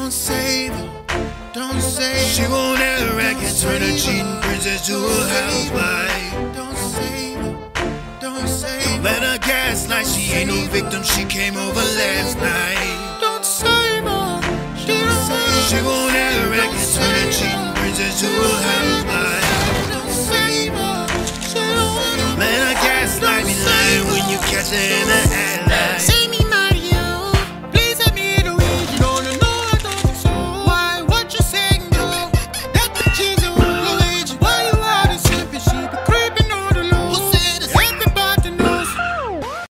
Don't save her. Don't save her. She won't ever reckon, turn a cheating princess to a housewife. Don't save her. Don't save her. Let her gaslight, she ain't no victim, she came over last night. Don't save her. She don't save her. She won't ever reckon, turn a cheating princess to a housewife. Don't save her. She don't. Let her gaslight, be lying when you catch her in the ass.